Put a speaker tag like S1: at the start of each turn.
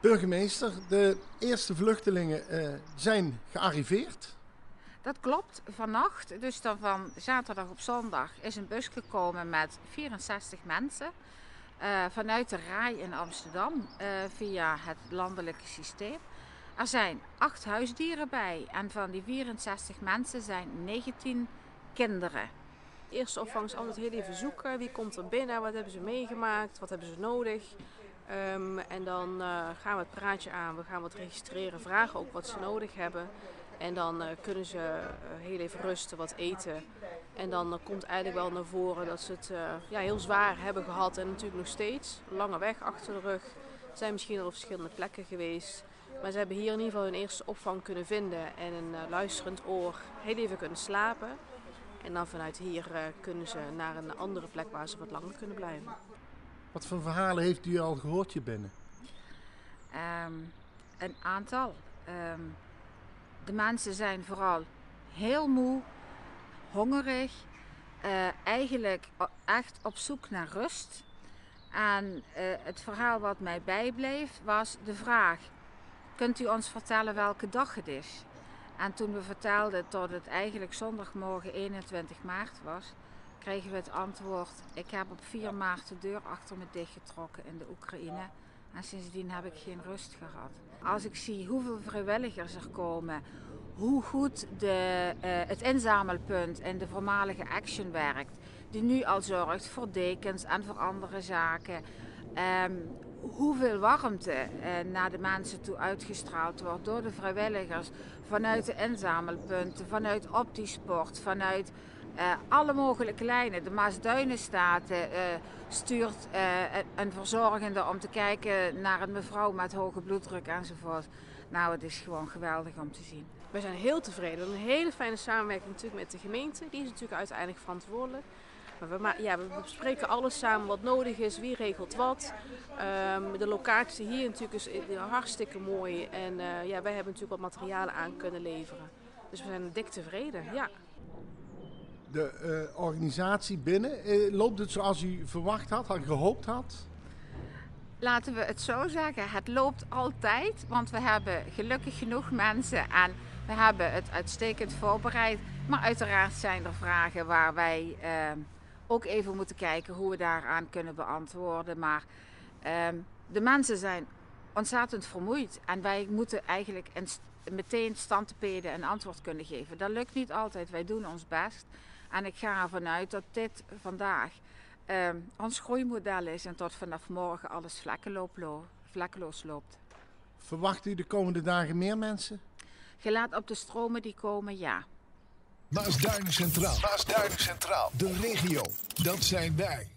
S1: Burgemeester, de eerste vluchtelingen uh, zijn gearriveerd.
S2: Dat klopt, vannacht, dus dan van zaterdag op zondag, is een bus gekomen met 64 mensen. Uh, vanuit de RAI in Amsterdam uh, via het landelijke systeem. Er zijn acht huisdieren bij en van die 64 mensen zijn 19 kinderen.
S3: Eerste opvang is altijd heel even zoeken. Wie komt er binnen? Wat hebben ze meegemaakt? Wat hebben ze nodig? Um, en dan uh, gaan we het praatje aan. We gaan wat registreren, vragen ook wat ze nodig hebben. En dan uh, kunnen ze uh, heel even rusten, wat eten. En dan komt eigenlijk wel naar voren dat ze het ja, heel zwaar hebben gehad. En natuurlijk nog steeds. Lange weg achter de rug. Zijn misschien al verschillende plekken geweest. Maar ze hebben hier in ieder geval hun eerste opvang kunnen vinden. En een luisterend oor heel even kunnen slapen. En dan vanuit hier kunnen ze naar een andere plek waar ze wat langer kunnen blijven.
S1: Wat voor verhalen heeft u al gehoord hier binnen?
S2: Um, een aantal. Um, de mensen zijn vooral heel moe, hongerig, uh, eigenlijk echt op zoek naar rust. En uh, het verhaal wat mij bijbleef was de vraag: Kunt u ons vertellen welke dag het is? En toen we vertelden dat het eigenlijk zondagmorgen 21 maart was, kregen we het antwoord: Ik heb op 4 maart de deur achter me dichtgetrokken in de Oekraïne. En sindsdien heb ik geen rust gehad. Als ik zie hoeveel vrijwilligers er komen, hoe goed de, uh, het inzamelpunt en de voormalige Action werkt, die nu al zorgt voor dekens en voor andere zaken. Um, hoeveel warmte uh, naar de mensen toe uitgestraald wordt door de vrijwilligers vanuit de inzamelpunten, vanuit Optisport, vanuit alle mogelijke lijnen. De Maasduinenstaten uh, stuurt uh, een verzorgende om te kijken naar een mevrouw met hoge bloeddruk enzovoort. Nou, het is gewoon geweldig om te zien.
S3: We zijn heel tevreden. Een hele fijne samenwerking natuurlijk met de gemeente. Die is natuurlijk uiteindelijk verantwoordelijk. Maar we, ja, we bespreken alles samen wat nodig is, wie regelt wat. Um, de locatie hier natuurlijk is hartstikke mooi. En ja, wij hebben natuurlijk wat materialen aan kunnen leveren. Dus we zijn dik tevreden, ja
S1: de uh, organisatie binnen. Uh, loopt het zoals u verwacht had, had gehoopt had?
S2: Laten we het zo zeggen, het loopt altijd, want we hebben gelukkig genoeg mensen en we hebben het uitstekend voorbereid. Maar uiteraard zijn er vragen waar wij uh, ook even moeten kijken hoe we daaraan kunnen beantwoorden. Maar ehm, de mensen zijn ontzettend vermoeid en wij moeten eigenlijk meteen standpeden en antwoord kunnen geven. Dat lukt niet altijd, wij doen ons best. En ik ga ervan uit dat dit vandaag uh, ons groeimodel is en tot vanaf morgen alles vlekkeloos loopt.
S1: Verwacht u de komende dagen meer mensen?
S2: Gelaat op de stromen die komen, ja.
S4: Maasduinen Centraal. Maasduinen Centraal. De regio, dat zijn wij.